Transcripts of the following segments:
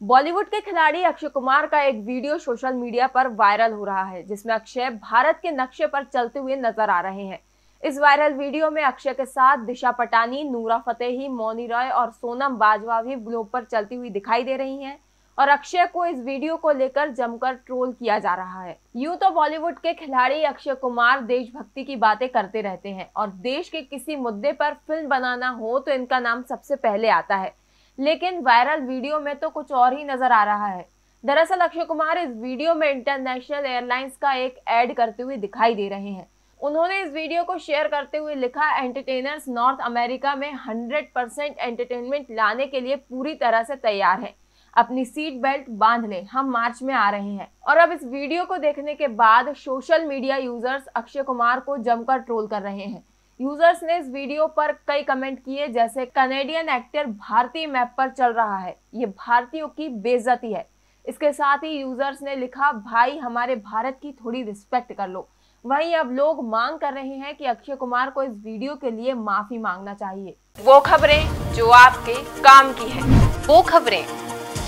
बॉलीवुड के खिलाड़ी अक्षय कुमार का एक वीडियो सोशल मीडिया पर वायरल हो रहा है, जिसमें अक्षय भारत के नक्शे पर चलते हुए नज़र आ रहे हैं। इस वायरल वीडियो में अक्षय के साथ दिशा पटानी, नूरा फतेही, मौनी रॉय और सोनम बाजवा भी ग्लोब पर चलती हुई दिखाई दे रही हैं और अक्षय को इस वीडियो को लेकर जमकर ट्रोल किया जा रहा है। यूँ तो बॉलीवुड के खिलाड़ी अक्षय कुमार देशभक्ति की बातें करते रहते हैं और देश के किसी मुद्दे पर फ़िल्म बनाना हो तो इनका नाम सबसे पहले आता है। लेकिन वायरल वीडियो में तो कुछ और ही नज़र आ रहा है। दरअसल अक्षय कुमार इस वीडियो में इंटरनेशनल एयरलाइंस का एक एड करते हुए दिखाई दे रहे हैं। उन्होंने इस वीडियो को शेयर करते हुए लिखा, एंटरटेनर्स नॉर्थ अमेरिका में 100 परसेंट एंटरटेनमेंट लाने के लिए पूरी तरह से तैयार हैं। अपनी सीट बेल्ट बाँध लें, हम मार्च में आ रहे हैं। और अब इस वीडियो को देखने के बाद social media users Akshay Kumar को जमकर ट्रोल कर रहे हैं। यूज़र्स ने इस वीडियो पर कई कमेंट किए जैसे कनेडियन एक्टर भारतीय मैप पर चल रहा है। ये भारतीयों की बेजती है। इसके साथ ही यूज़र्स ने लिखा भाई हमारे भारत की थोड़ी रिस्पेक्ट कर लो। वहीं अब लोग मांग कर रहे हैं कि अक्षय कुमार को इस वीडियो के लिए माफ़ी मांगना चाहिए। वो खबरें जो आपके काम की है। वो खबरें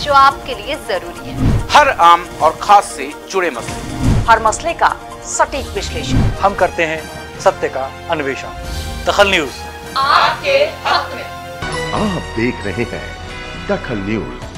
जो आपके लिए ज़रूरी है। हर आम और खास से जुड़े मसले। हर मसले का सटीक विश्लेषण। हम करते हैं सत्य का अन्वेषण। दखल न्यूज़। आपके हक में। आप देख रहे हैं दखल न्यूज़।